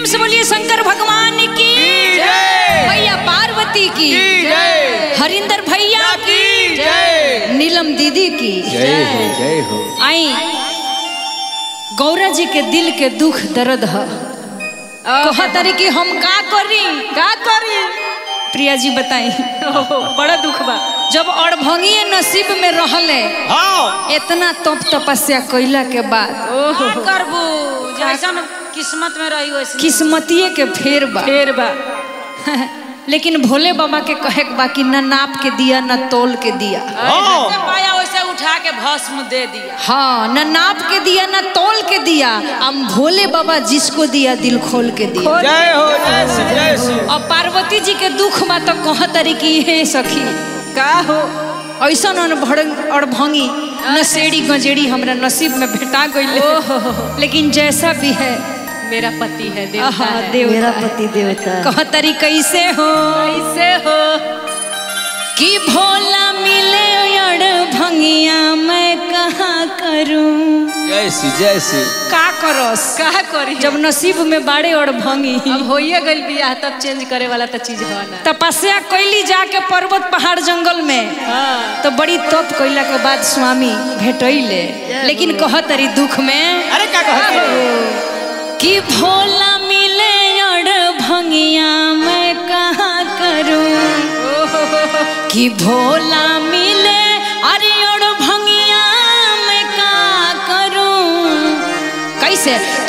प्रेम से बोलिए शंकर भगवान की जय। भैया पार्वती की जय। हरिंदर भैया की जय। नीलम दीदी की जय हो जय। हो। आई। गौरा जी के दिल के दुख दर्द है। कहतरी कि हम का करी? का करी? प्रिया जी बताई बड़ा दुख बा। जब अड़भंगिए नसीब में रहले हाँ। इतना तप तपस्या कैला के बाद। करबू? जैसन किस्मत में रही वैसे किस्मतिए के फेर बा। फेर बा। लेकिन भोले बाबा के कहे के बा कि न नाप के दिया न तोल के दिया। पाया वैसे उठा के भस्म दे दिया। हाँ न नाप के दिया न तोल के दिया। हम भोले बाबा जिसको दिया दिल खोल के दिया। जय हो जय और पार्वती जी के दुख में तो कह तरी की हे सखी का हो? ऐसा अड़भंगी नशेड़ी गंजेड़ी हमरा नसीब में भेटा गई लेकिन जैसा भी है मेरा पति है है। देवता मेरा पति देवता कह तरी कैसे हो? कैसे हो? कि भोला करूँ? जय श्री जय श्री का करस? का करी? जब नसीब में बाड़े और भंगी। अब होइए गइल बियाह तब चेंज करे वाला तो चीज़ है ना। तपस्या कैली जाके पर्वत पहाड़ जंगल में। हाँ। तो बड़ी तप कैला के बाद स्वामी भेटैले लेकिन कह तरी दुख में। अरे का कहत कि भोला मिले अड़ भंगिया मैं कहाँ करूँ? कि भोला Слушайте,